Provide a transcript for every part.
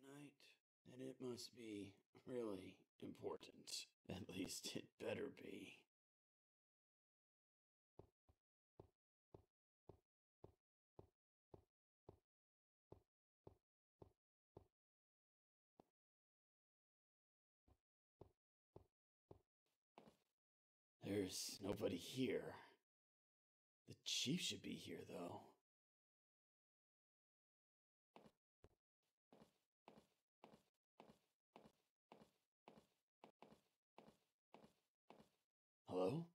the night, then it must be really important. At least it better be. There's nobody here. The chief should be here, though. Hello?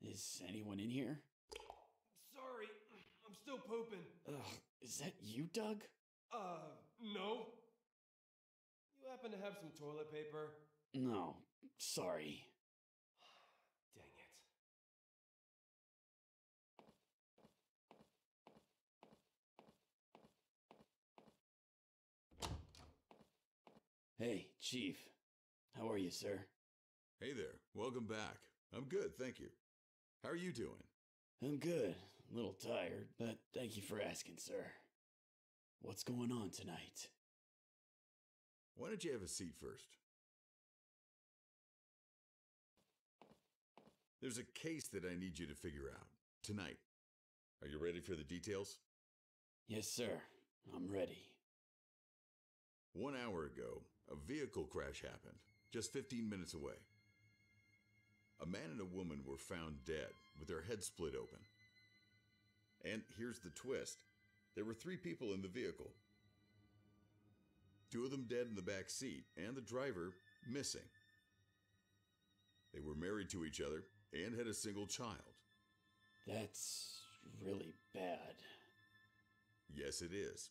Is anyone in here? Sorry, I'm still pooping. Ugh, is that you, Doug? Uh, no. You happen to have some toilet paper? No, sorry. Dang it. Hey, Chief. How are you, sir? Hey there, welcome back. I'm good, thank you. How are you doing? I'm good. A little tired, but thank you for asking, sir. What's going on tonight? Why don't you have a seat first? There's a case that I need you to figure out tonight. Are you ready for the details? Yes, sir. I'm ready. One hour ago, a vehicle crash happened, just 15 minutes away. A man and a woman were found dead, with their heads split open. And here's the twist there were three people in the vehicle. Two of them dead in the back seat, and the driver missing. They were married to each other and had a single child. That's really bad. Yes, it is.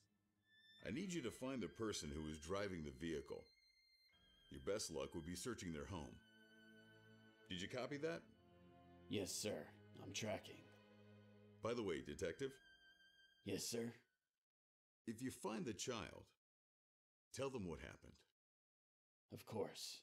I need you to find the person who was driving the vehicle. Your best luck would be searching their home. Did you copy that? Yes, sir. I'm tracking. By the way, Detective, Yes, sir. if you find the child, tell them what happened. Of course.